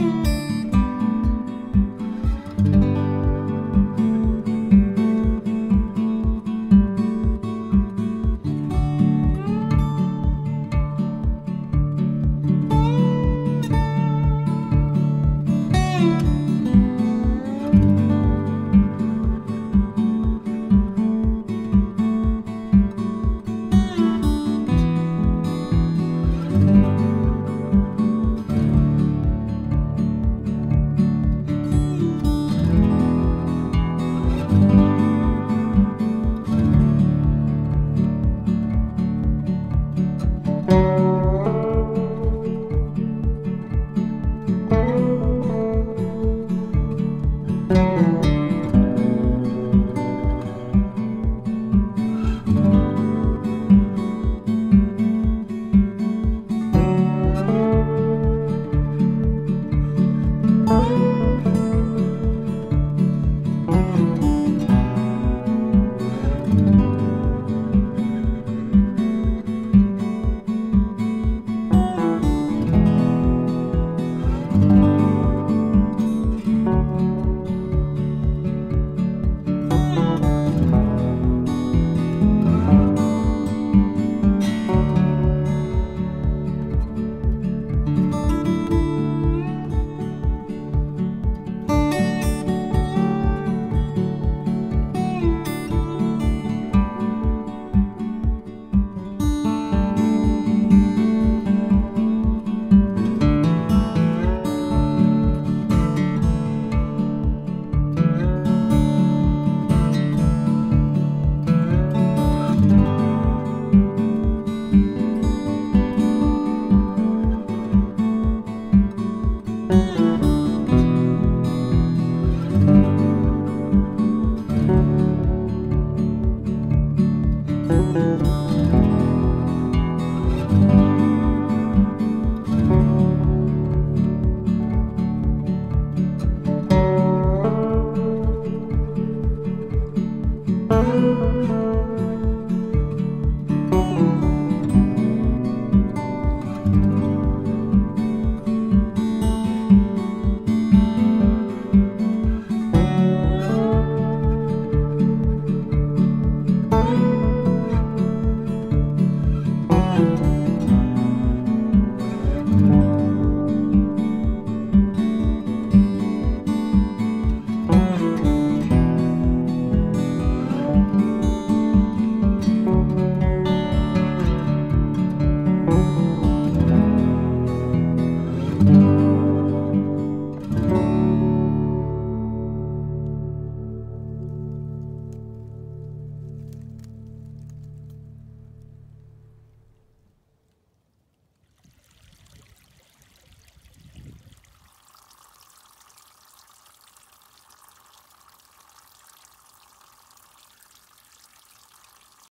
Música